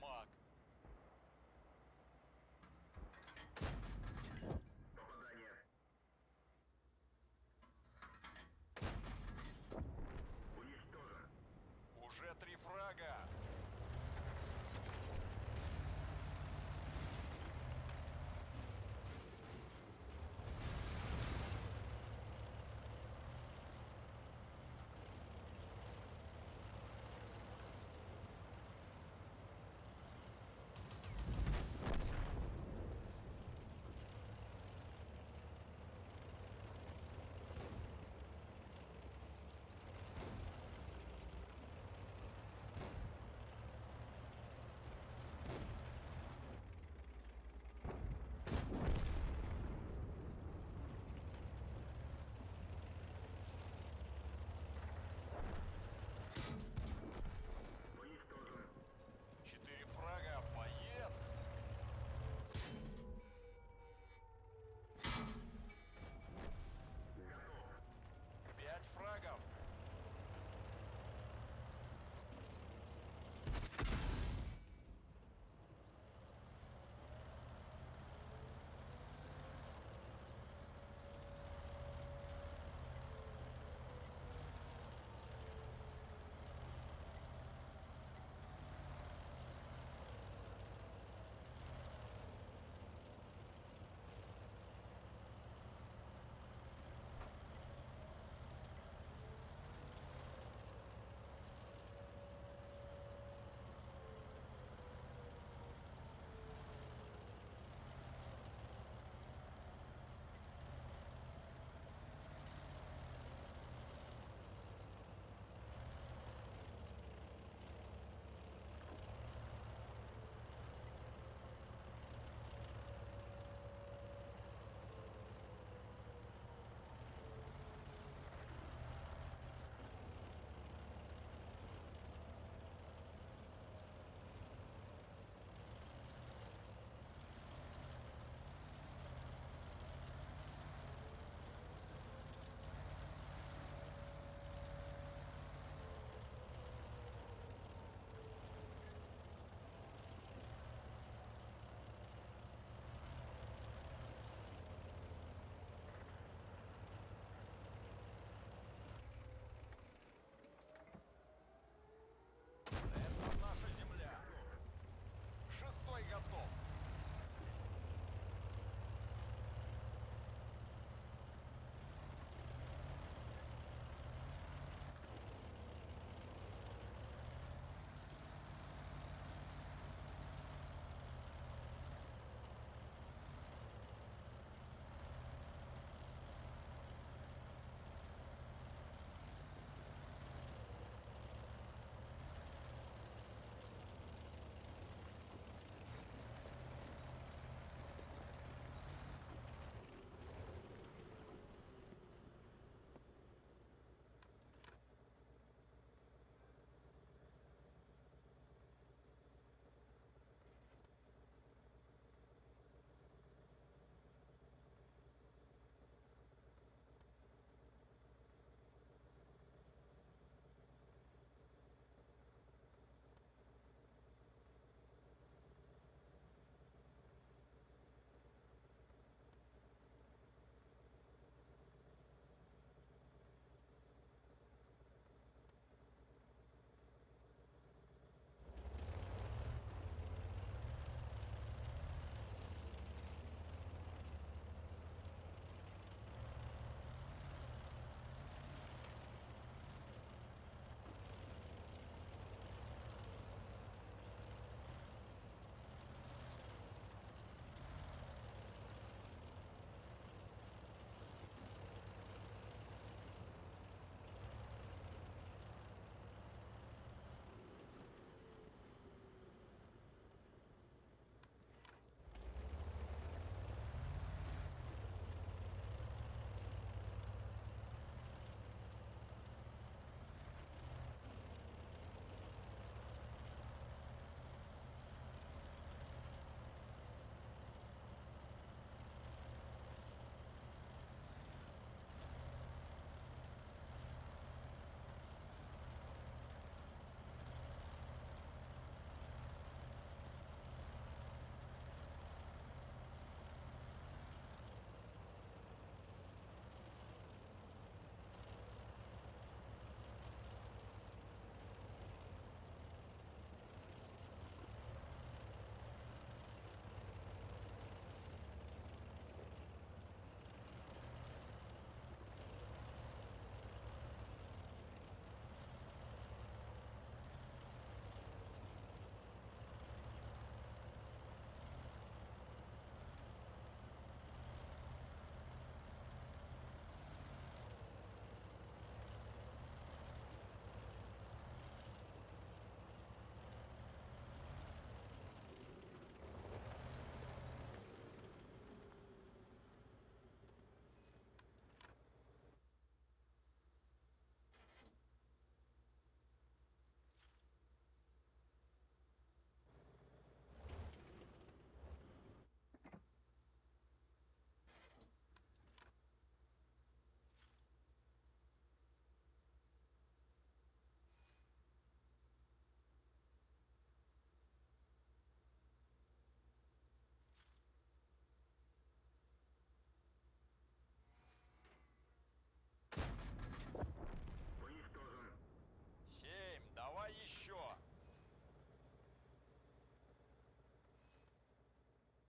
mark.